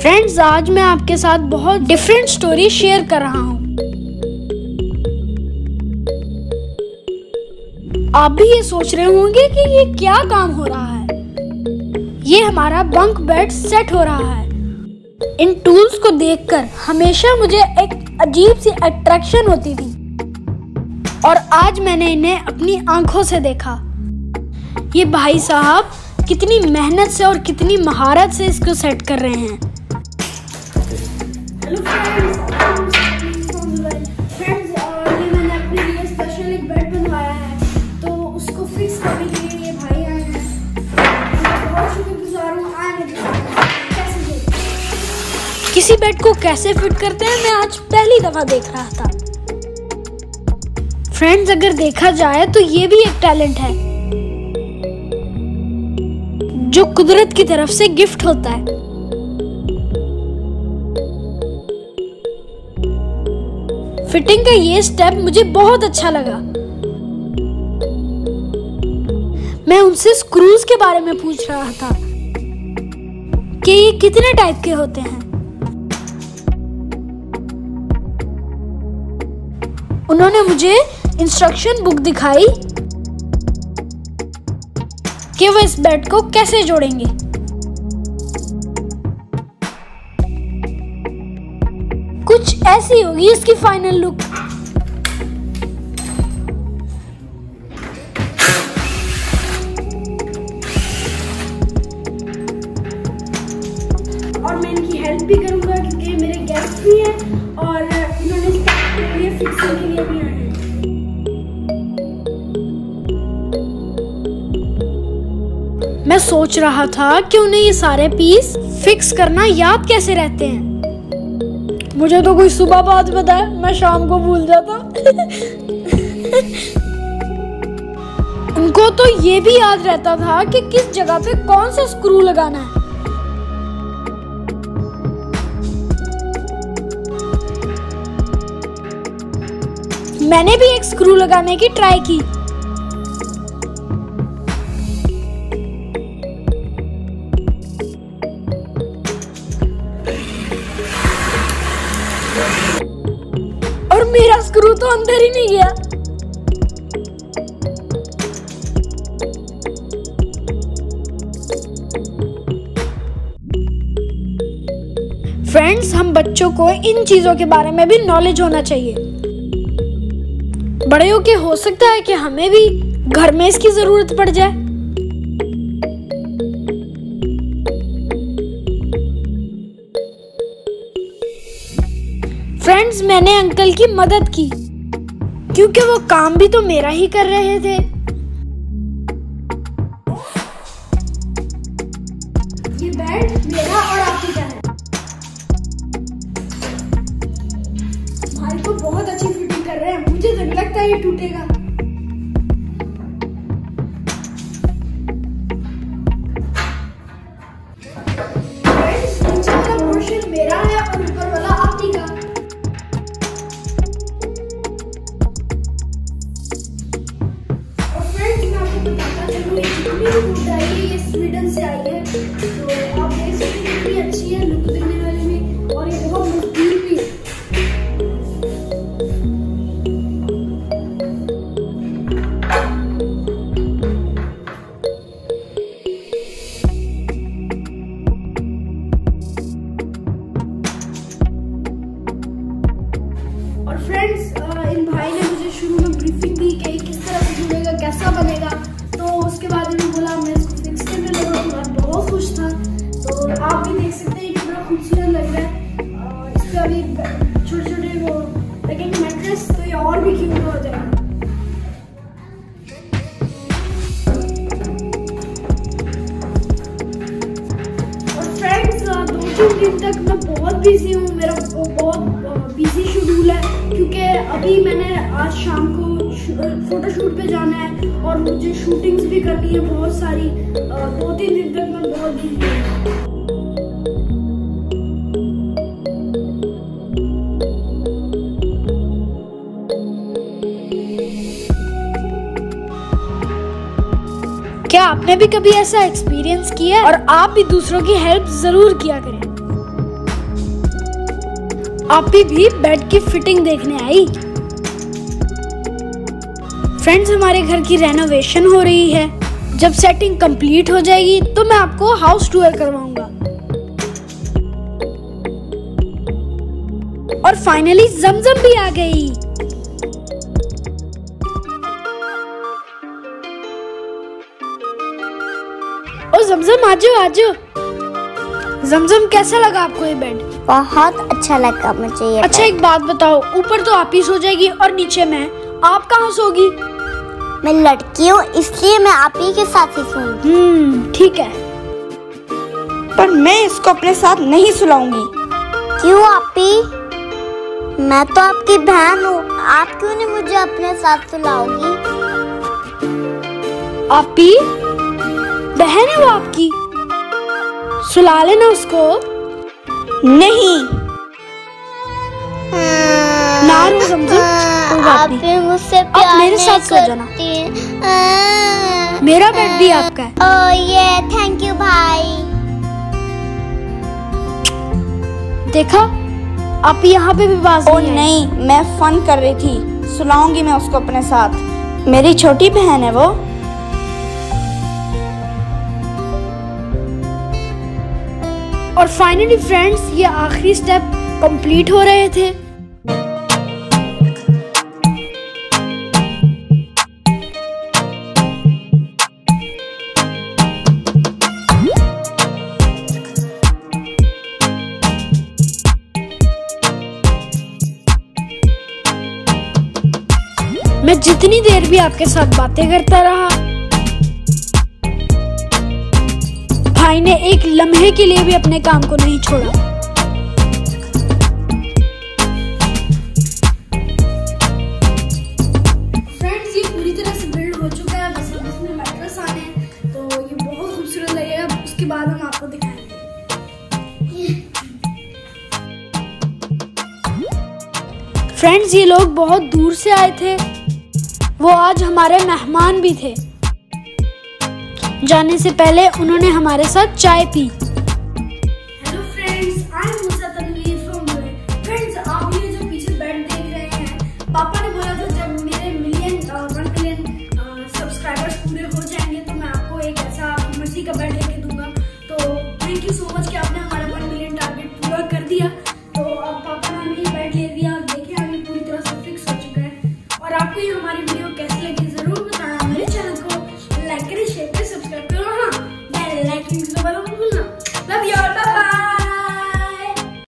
Friends आज मैं आपके साथ बहुत डिफरेंट स्टोरी शेयर कर रहा हूँ। आप भी ये सोच रहे होंगे कि ये क्या काम हो रहा है। ये हमारा बंक बेड सेट हो रहा है। इन टूल्स को देखकर हमेशा मुझे एक अजीब सी अट्रैक्शन होती थी। और आज मैंने इन्हें अपनी आँखों से देखा। ये भाई साहब कितनी मेहनत से और कितनी महारत से इसको सेट कर रहे हैं। हेलो फ्रेंड्स ये मैंने अपने लिए स्पेशल एक बेड बनवाया है। तो उसको फिक्स करने के लिए ये भाई आए हैं। बहुत शुक्रगुजार हूँ आने कैसे किसी बेड को कैसे फिट करते हैं? मैं आज पहली दफ़ा देख रहा था। फ्रेंड्स अगर देखा जाए तो ये भी एक टैलेंट है। जो कुदरत की तरफ़ से गिफ्ट होता है। फिटिंग का ये स्टेप मुझे बहुत अच्छा लगा। मैं उनसे स्क्रूज के बारे में पूछ रहा था कि ये कितने टाइप के होते हैं। उन्होंने मुझे इंस्ट्रक्शन बुक दिखाई कि वो इस बेड को कैसे जोड़ेंगे। कुछ ऐसी होगी इसकी फाइनल लुक और मैं इनकी हेल्प भी करूँगा क्योंकि मेरे गेस्ट भी हैं और इन्होंने फिक्स मैं सोच रहा था कि उन्हें ये सारे पीस फिक्स करना? याद कैसे रहते हैं? मुझे तो कोई सुबह बात बताए, मैं शाम को भूल जाता। उनको तो ये भी याद रहता था कि किस जगह पे कौन सा स्क्रू लगाना है। मैंने भी एक स्क्रू लगाने की ट्राई की। अंदर ही नहीं गया फ्रेंड्स हम बच्चों को इन चीज़ों के बारे में भी नॉलेज होना चाहिए। बड़े के हो सकता है कि हमें भी घर में इसकी ज़रूरत पड़ जाए। फ्रेंड्स मैंने अंकल की मदद की। क्योंकि वो काम भी तो मेरा ही कर रहे थे। ये बेड मेरा और आपकी का है। भाई तो बहुत अच्छी फिटिंग कर रहे हैं। मुझे तो लगता ये टूटेगा। ये स्वीडन से आई है तो दो दिन तक मैं बहुत बिज़ी हूँ। मेरा बहुत बिज़ी शेड्यूल है, क्योंकि अभी मैंने आज शाम को फोटोशूट पे जाना है और मुझे शूटिंग्स भी करनी है बहुत सारी। दो तीन दिन तक मैं बहुत बिज़ी हूँ। आपने भी कभी ऐसा एक्सपीरियंस किया और आप भी दूसरों की हेल्प ज़रूर किया करें। आप भी, भी बेड की फिटिंग देखने आई? फ्रेंड्स हमारे घर की रेनोवेशन हो रही है। जब सेटिंग कंप्लीट हो जाएगी तो मैं आपको हाउस टूर करवाऊँगा। और फाइनली जमजम भी आ गई। जमजम आजो आजो। जमजम कैसा लगा आपको ये बेड बहुत अच्छा लगा मुझे ये अच्छा एक बात बताओ ऊपर तो आप ही सो जाएगी और नीचे मैं। आप कहाँ सोगी? मैं लड़की हूँ इसलिए मैं आप ही के साथ ही सोऊँगी। हम्म ठीक है। पर मैं इसको अपने साथ नहीं सुलाऊँगी। क्यों आपी मैं तो आपकी बहन हूँ आप क्यों नहीं मुझे अपने साथ सुलाओगी? आप ही? बहन है वो आपकी? सुला लेना उसको। नहीं। ना रो समझो कोई बात आप नहीं। मुझसे प्यार मेरे साथ सो जाना। मेरा बेड भी आपका है। ओह ये थैंक यू भाई देखा? आप यहाँ पे भी बाज ओ नहीं नहीं मैं फन कर रही थी। सुलाऊँगी मैं उसको अपने साथ। मेरी छोटी बहन है वो। और फाइनली फ्रेंड्स ये आखिरी स्टेप कंप्लीट हो रहे थे। मैं जितनी देर भी आपके साथ बातें करता रहा भाई ने एक लम्हे के लिए भी अपने काम को नहीं छोड़ा। फ्रेंड्स ये पूरी तरह से बिल्ड हो चुका है बस अब इसमें मैट्रेस आने हैं तो बहुत खूबसूरत लगेगा उसके बाद हम आपको दिखाएँगे। फ्रेंड्स ये लोग बहुत दूर से आए थे। वो आज हमारे मेहमान भी थे। जाने से पहले उन्होंने हमारे साथ चाय पी।